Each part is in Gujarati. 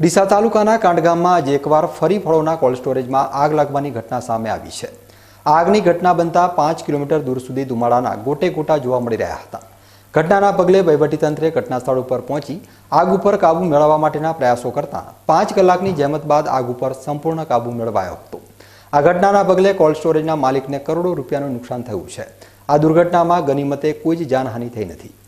ડીસા તાલુકાના કાંડગામમાં આજે એકવાર ફરી ફળોના કોલ્ડ સ્ટોરેજમાં આગ લાગવાની ઘટના સામે આવી છે. આગની ઘટના બનતા પાંચ કિલોમીટર દૂર સુધી ધુમાડાના ગોટે ગોટા જોવા મળી રહ્યા હતા. ઘટનાના પગલે વહીવટીતંત્રે ઘટના સ્થળ ઉપર પહોંચી આગ ઉપર કાબુ મેળવવા માટેના પ્રયાસો કરતા પાંચ કલાકની જહેમત બાદ આગ ઉપર સંપૂર્ણ કાબુ મેળવાયો હતો. આ ઘટનાના પગલે કોલ્ડ સ્ટોરેજના માલિકને કરોડો રૂપિયાનું નુકસાન થયું છે. આ દુર્ઘટનામાં ગનીમતે કોઈ જ જાનહાનિ થઈ નથી.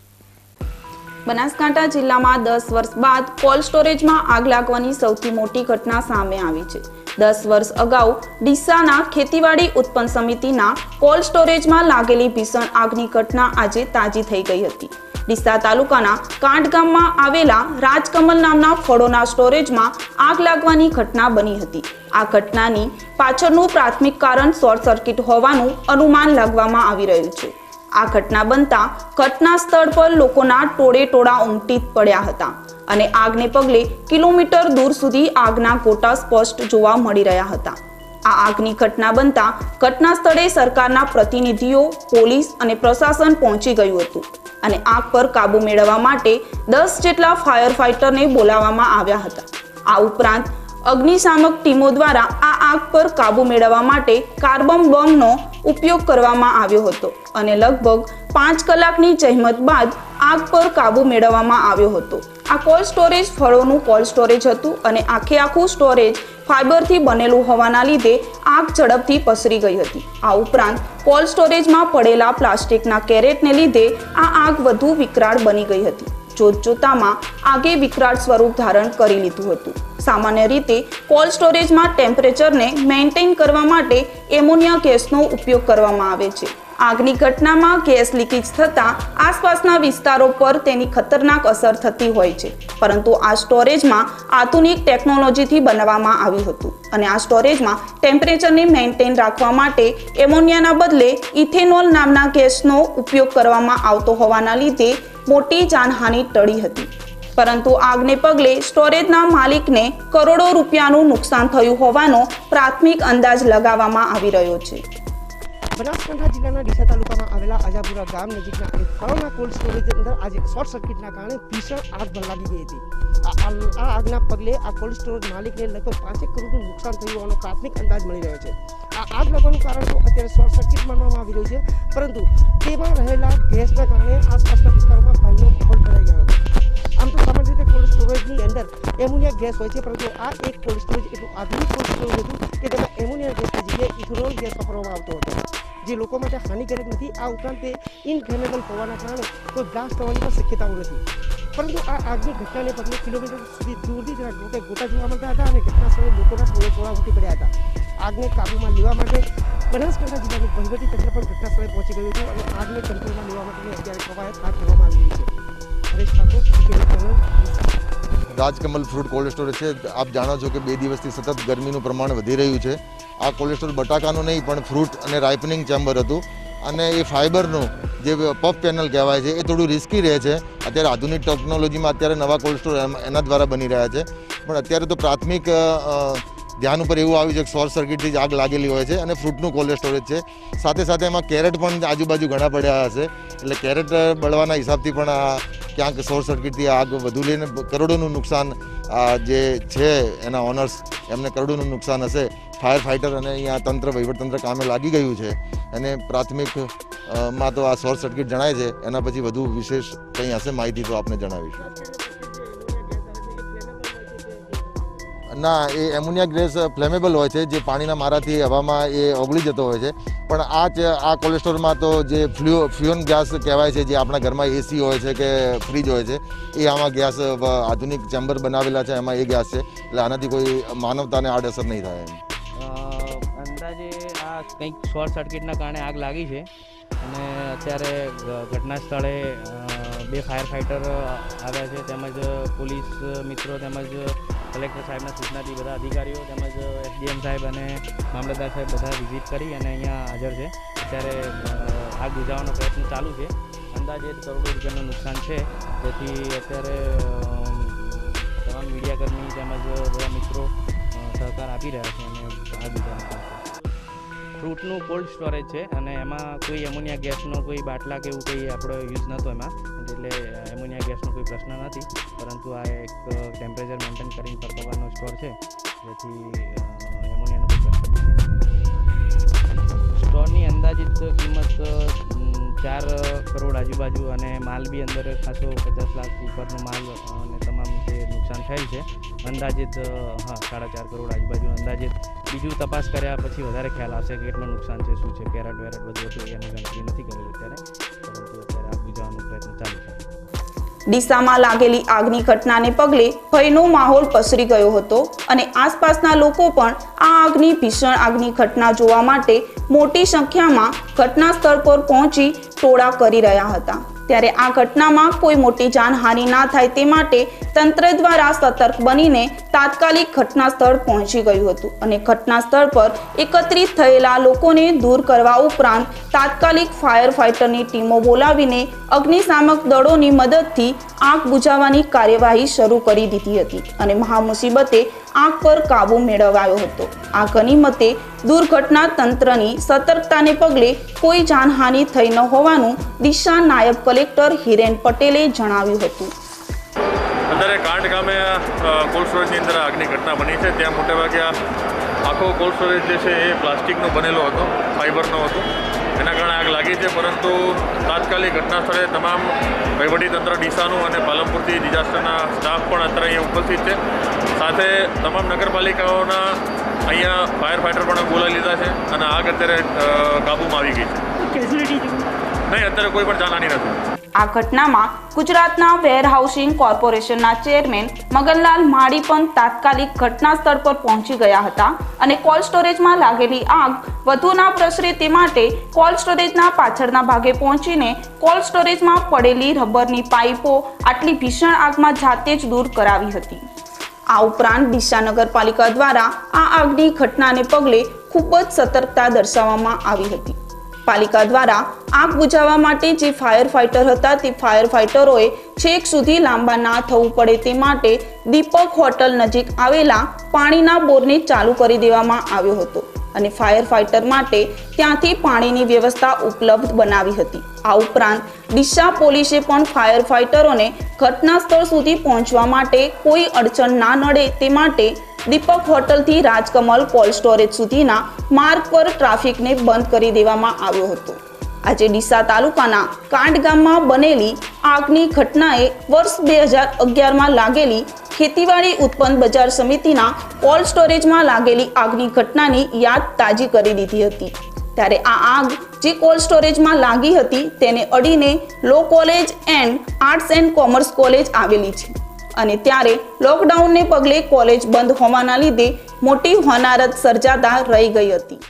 બનાસકાંઠા જિલ્લામાં દસ વર્ષ બાદ કોલ્ડ સ્ટોરેજમાં આગ લાગવાની સૌથી મોટી ઘટના સામે આવી છે. દસ વર્ષ અગાઉ ડીસાના ખેતીવાડી ઉત્પન્ન સમિતિના કોલ્ડ સ્ટોરેજમાં લાગેલી ભીષણ આગની ઘટના આજે તાજી થઈ ગઈ હતી. ડીસા તાલુકાના કાંઠ ગામમાં આવેલા રાજકમલ નામના ફળોના સ્ટોરેજમાં આગ લાગવાની ઘટના બની હતી. આ ઘટનાની પાછળનું પ્રાથમિક કારણ શોર્ટ સર્કિટ હોવાનું અનુમાન લાગવામાં આવી રહ્યું છે. આ ઘટના બનતા ઘટના સ્થળ પર લોકોના ટોળે ટોળા ઉમટી પડ્યા હતા અને આગને પગલે કિલોમીટર દૂર સુધી આગના ગોટા સ્પષ્ટ જોવા મળી રહ્યા હતા. આ આગની ઘટના બનતા ઘટના સ્થળે સરકારના પ્રતિનિધિઓ, પોલીસ અને પ્રશાસન પહોંચી ગયું હતું અને આગ પર કાબુ મેળવવા માટે દસ જેટલા ફાયર ફાઇટરને બોલાવવામાં આવ્યા હતા. આ ઉપરાંત અગ્નિશામક ટીમો દ્વારા આ આગ પર કાબુ મેળવવા માટે કાર્બન બોમ્બનો ઉપયોગ કરવામાં આવ્યો હતો અને લગભગ પાંચ કલાકની જહેમત બાદ આગ પર કાબુ મેળવવામાં આવ્યો હતો. આ કોલ્ડ સ્ટોરેજ ફળોનું કોલ્ડ સ્ટોરેજ હતું અને આખે આખું સ્ટોરેજ ફાઇબરથી બનેલું હોવાના લીધે આગ ઝડપથી પસરી ગઈ હતી. આ ઉપરાંત કોલ્ડ સ્ટોરેજમાં પડેલા પ્લાસ્ટિકના કેરેટને લીધે આ આગ વધુ વિકરાળ બની ગઈ હતી. જોતજોતામાં આગે વિકરાળ સ્વરૂપ ધારણ કરી લીધું હતું. સામાન્ય રીતે, કોલ્ડ સ્ટોરેજમાં ટેમ્પરેચરને મેન્ટેન કરવા માટે એમોનિયા ગેસનો ઉપયોગ કરવામાં આવે છે. આગની ઘટનામાં ગેસ લીકેજ થતાં આસપાસના વિસ્તારો પર તેની ખતરનાક અસર થતી હોય છે. પરંતુ આ સ્ટોરેજમાં આધુનિક ટેકનોલોજીથી બનાવવામાં આવ્યું હતું અને આ સ્ટોરેજમાં ટેમ્પરેચરને મેન્ટેન રાખવા માટે એમોનિયાના બદલે ઇથેનોલ નામના ગેસનો ઉપયોગ કરવામાં આવતો હોવાના લીધે મોટી જાનહાનિ ટળી હતી. પરંતુ આગને પગલે સ્ટોરેજના માલિકને કરોડો રૂપિયાનું નુકસાન થયું હોવાનો પ્રાથમિક અંદાજ લગાવવામાં આવી રહ્યો છે. બનાસકાંઠા જિલ્લાના ડીસા તાલુકામાં આવેલા આજાપુરા ગામ નજીકના એક ફળોના કોલ્ડ સ્ટોરેજ અંદર આજે શોર્ટ સર્કિટના કારણે ભીષણ આગ લાગી ગઈ હતી. આ આગના પગલે આ કોલ્ડ સ્ટોરેજ માલિકને લગભગ પાંચેક કરોડનું નુકસાન થયું હોવાનો પ્રાથમિક અંદાજ મળી રહ્યો છે. આ આગ લાગવાનું કારણ તો અત્યારે શોર્ટ સર્કિટ માનવામાં આવી રહ્યું છે, પરંતુ તેમાં રહેલા ગેસના કારણે આસપાસના વિસ્તારોમાં ભયનો માહોલ ભરાઈ ગયો આમ તો સામાન્ય રીતે કોલ્ડ સ્ટોરેજની અંદર એમોનિયા ગેસ હોય છે, પરંતુ આ એક કોલ્ડ સ્ટોરેજ એટલું આધુનિક કોલ્ડ સ્ટોરેજ હતું કે તેમાં એમોનિયા ગેસની જગ્યાએ ઇથેનોલ ગેસ વાપરવામાં આવતો હતો. જે લોકો માટે હાનિકારક નથી, આ ઉપરાંત તે ઇનફ્લેમેબલ હોવાના કારણે કોઈ બ્લાસ્ટ થવાની પણ શક્યતાઓ નથી. પરંતુ આ આગની ઘટનાને પગલે કિલોમીટર સુધી દૂરથી જરા ગોટે ગોટા જોવા મળતા હતા અને ઘટના સ્થળે લોકોના ટોળે ટોળા ઉઠી પડ્યા હતા. આગને કાબૂમાં લેવા માટે બનાસકાંઠા જિલ્લાનું વહીવટી તંત્ર પણ ઘટના સ્થળે પહોંચી ગયું હતું અને આગને કંટ્રોલમાં લેવા માટેની અત્યારે કવાયત હાથ ધરવામાં આવી રહી છે. Haresh Thakor Rajkamal fruit cold storage છે. આપ જાણો છો કે બે દિવસથી સતત ગરમીનું પ્રમાણ વધી રહ્યું છે. આ કોલ્ડ સ્ટોરેજ બટાકાનું નહીં, પણ ફ્રૂટ અને રાઇપનિંગ ચેમ્બર હતું. અને એ ફાઇબરનું જે પફ પેનલ કહેવાય છે, એ થોડું રિસ્કી રહે છે. અત્યારે આધુનિક ટેકનોલોજીમાં અત્યારે નવા કોલ્ડ સ્ટોર એના દ્વારા બની રહ્યા છે. પણ અત્યારે તો પ્રાથમિક ધ્યાન ઉપર એવું આવ્યું છે કે શોર્ટ સર્કિટથી આગ લાગેલી હોય છે અને ફ્રૂટનું કોલ્ડ સ્ટોરેજ છે. સાથે સાથે એમાં કેરેટ પણ આજુબાજુ ઘણા પડ્યા હશે. એટલે કેરેટ બળવાના હિસાબથી પણ આ ક્યાંક શોર્ટ સર્કિટથી આગ વધુ લઈને કરોડોનું નુકસાન જે છે એના ઓનર્સ, એમને કરોડોનું નુકસાન હશે. ફાયર ફાઇટર અને અહીંયા તંત્ર વહીવટતંત્ર કામે લાગી ગયું છે. અને પ્રાથમિકમાં તો આ શોર્ટ સર્કિટ જણાય છે. એના પછી વધુ વિશેષ કંઈ હશે માહિતી તો આપને જણાવીશું. ના, એ એમોનિયા ગેસ ફ્લેમેબલ હોય છે, જે પાણીના મારાથી હવામાં એ ઓગળી જતો હોય છે. પણ આ જ, આ કોલેસ્ટ્રોલમાં તો જે ફ્લ્યુ ફ્યુઅન ગેસ કહેવાય છે, જે આપણા ઘરમાં એસી હોય છે કે ફ્રીજ હોય છે, એ આમાં ગેસ આધુનિક ચેમ્બર બનાવેલા છે, એમાં એ ગેસ છે. એટલે આનાથી કોઈ માનવતાને આડઅસર નહીં થાય અંદાજે આ કંઈક શોર્ટ સર્કિટના કારણે આગ લાગી છે. અને અત્યારે ઘટના સ્થળે બે ફાયર ફાઇટર આવ્યા છે, તેમજ પોલીસ મિત્રો તેમજ કલેક્ટર સાહેબના સૂચનાથી બધા અધિકારીઓ તેમજ એસડીએમ સાહેબ અને મામલતદાર સાહેબ બધા વિઝિટ કરી અને અહીંયા હાજર છે. અત્યારે આગ બુઝાવવાનો પ્રયત્ન ચાલુ છે. અંદાજે કરોડો રૂપિયાનું નુકસાન છે. તેથી અત્યારે તમામ મીડિયાકર્મી તેમજ બધા મિત્રો સહકાર આપી રહ્યા છે અને આ બીજા ફ્રૂટનું કોલ્ડ સ્ટોરેજ છે અને એમાં કોઈ એમોનિયા ગેસનો કોઈ બાટલા કે એવું કંઈ આપણો યુઝ નહોતો એમાં. એટલે એમોનિયા ગેસનો કોઈ પ્રશ્ન નથી. પરંતુ આ એક ટેમ્પરેચર મેન્ટેન કરીને પરતવાનો સ્ટોર છે. જેથી એમોનિયાનો કોઈ પ્રશ્ન સ્ટોરની અંદાજિત કિંમત ચાર કરોડ આજુબાજુ અને માલ બી અંદર ખાસો પચાસ લાખ ઉપરનો માલ અને તમામ જે નુકસાન થયેલ છે. અંદાજિત હા, સાડા ચાર કરોડ આજુબાજુ અંદાજિત બીજું તપાસ કર્યા પછી વધારે ખ્યાલ આવશે કે કેટલું નુકસાન છે, શું છે, કેરેટ, વેરેટ બધું હતું, એની ગણતરી નથી કરેલી અત્યારે. પરંતુ અત્યારે આગ બુઝાવવાનો પ્રયત્ન ચાલુ છે. ડીસામાં લાગેલી આગની ઘટનાને પગલે ભયનો માહોલ પસરી ગયો હતો અને આસપાસના લોકો પણ આ આગની ભીષણ આગની ઘટના જોવા માટે મોટી સંખ્યામાં ઘટના સ્થળ પર પહોંચી ટોળા કરી રહ્યા હતા. ત્યારે આ ઘટનામાં કોઈ મોટી જાનહાનિ ના થાય તે માટે તંત્ર દ્વારા સતર્ક બનીને તાત્કાલિક ઘટના સ્થળ પહોંચી ગયું હતું અને ઘટના સ્થળ પર એકત્રિત થયેલા લોકોને દૂર કરવા ઉપરાંત તાત્કાલિક ફાયર ફાઇટરની ટીમો બોલાવીને અગ્નિશામક દળોની મદદથી આગ બુઝાવવાની કાર્યવાહી શરૂ કરી દીધી હતી અને મહામુસીબતે આગ પર કાબુ મેળવાયો હતો. આ ગનીમતે દુર્ઘટના તંત્રની સતર્કતાને પગલે કોઈ જાનહાનિ થઈ ન હોવાનું દિશા નાયબ કલેક્ટર હિરેન પટેલે જણાવ્યું હતું. અત્યારે કાંડ ગામે કોલ્ડ સ્ટોરેજની અંદર આગની ઘટના બની છે. ત્યાં મોટે ભાગે આ આખો કોલ્ડ સ્ટોરેજ જે છે એ પ્લાસ્ટિકનો બનેલો હતો ફાઇબરનો હતો. એના કારણે આગ લાગી છે પરંતુ તાત્કાલિક ઘટના સ્થળે તમામ વહીવટીતંત્ર ડીસાનું અને પાલનપુરથી ડિઝાસ્ટરના સ્ટાફ પણ અત્યારે અહીંયા ઉપસ્થિત છે. સાથે તમામ નગરપાલિકાઓના અહીંયા ફાયર ફાઇટર પણ બોલાવી લીધા છે અને આગ અત્યારે કાબૂમાં આવી ગઈ છે. નહીં અત્યારે કોઈ પણ જાનહાની નથી. આ ઘટનામાં ગુજરાતના વેરહાઉસિંગ કોર્પોરેશનના ચેરમેન મગનલાલ માળી પણ તાત્કાલિક ઘટના સ્થળ પર પહોંચી ગયા હતા અને કોલ્ડ સ્ટોરેજમાં લાગેલી આગ વધુ ના પ્રસરે તે માટે કોલ્ડ સ્ટોરેજના પાછળના ભાગે પહોંચીને કોલ્ડ સ્ટોરેજમાં પડેલી રબરની પાઇપો આટલી ભીષણ આગમાં જાતે જ દૂર કરાવી હતી. આ ઉપરાંત ડીસા નગરપાલિકા દ્વારા આ આગની ઘટનાને પગલે ખૂબ જ સતર્કતા દર્શાવવામાં આવી હતી. પાલિકા દ્વારા આગ બુઝાવવા માટે જે ફાયર ફાઇટર હતા, તે ફાયર ફાઇટરોએ છેક સુધી લાંબા ના થવું પડે તે માટે દીપક હોટલ નજીક આવેલા પાણીના બોરને ચાલુ કરી દેવામાં આવ્યો હતો અને ફાયર ફાઇટર માટે ત્યાંથી પાણીની વ્યવસ્થા ઉપલબ્ધ બનાવી હતી. આ ઉપરાંત ડીસા પોલીસે પણ ફાયર ફાઇટરોને ઘટના સ્થળ સુધી પહોંચવા માટે કોઈ અડચણ ના નડે તે માટે દીપક હોટલથી રાજકમલ કોલ્ડ સ્ટોરેજ સુધીના માર્ગ પર ટ્રાફિકને બંધ કરી દેવામાં આવ્યો હતો. આજે ડીસા તાલુકાના કાંડ ગામમાં બનેલી આગની ઘટનાએ વર્ષ બે હજાર અગિયારમાં લાગેલી ખેતીવાડી ઉત્પન્ન બજાર સમિતિના કોલ્ડ સ્ટોરેજમાં લાગેલી આગની ઘટનાની યાદ તાજી કરી દીધી હતી. ત્યારે આ આગ જે કોલ્ડ સ્ટોરેજમાં લાગી હતી તેને અડીને law college and arts and commerce college આવેલી છે. અને ત્યારે લોકડાઉનને પગલે કોલેજ બંધ હોવાના લીધે મોટી હોનારત સર્જાતા રહી ગઈ હતી.